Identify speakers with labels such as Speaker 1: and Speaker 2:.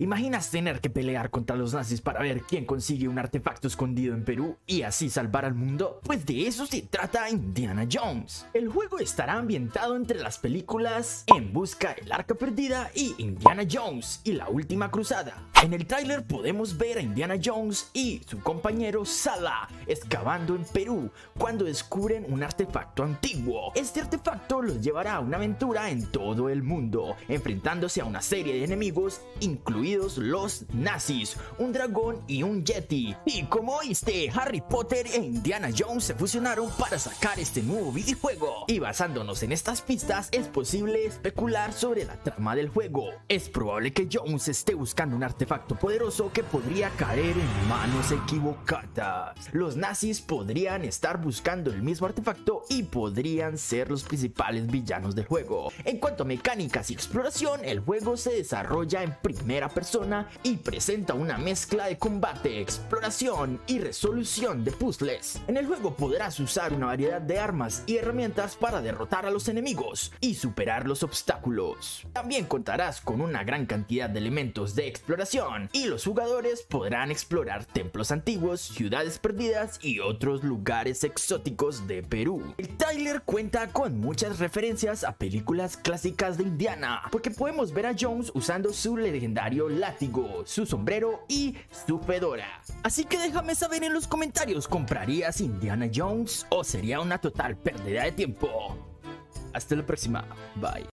Speaker 1: ¿Imaginas tener que pelear contra los nazis para ver quién consigue un artefacto escondido en Perú y así salvar al mundo? Pues de eso se trata Indiana Jones. El juego estará ambientado entre las películas En busca del arca perdida y Indiana Jones y la última cruzada. En el tráiler podemos ver a Indiana Jones y su compañero Sala excavando en Perú cuando descubren un artefacto antiguo. Este artefacto los llevará a una aventura en todo el mundo, enfrentándose a una serie de enemigos, incluidos los nazis, un dragón y un yeti. Y como oíste, Harry Potter e Indiana Jones se fusionaron para sacar este nuevo videojuego. Y basándonos en estas pistas, es posible especular sobre la trama del juego. Es probable que Jones esté buscando un artefacto poderoso que podría caer en manos equivocadas. Los nazis podrían estar buscando el mismo artefacto y podrían ser los principales villanos del juego. En cuanto a mecánicas y exploración, el juego se desarrolla en primera persona y presenta una mezcla de combate, exploración y resolución de puzzles. En el juego podrás usar una variedad de armas y herramientas para derrotar a los enemigos y superar los obstáculos. También contarás con una gran cantidad de elementos de exploración y los jugadores podrán explorar templos antiguos, ciudades perdidas y otros lugares exóticos de Perú. El trailer cuenta con muchas referencias a películas clásicas de Indiana, porque podemos ver a Jones usando su legendario látigo, su sombrero y su fedora. Así que déjame saber en los comentarios, ¿comprarías Indiana Jones o sería una total pérdida de tiempo? Hasta la próxima, bye.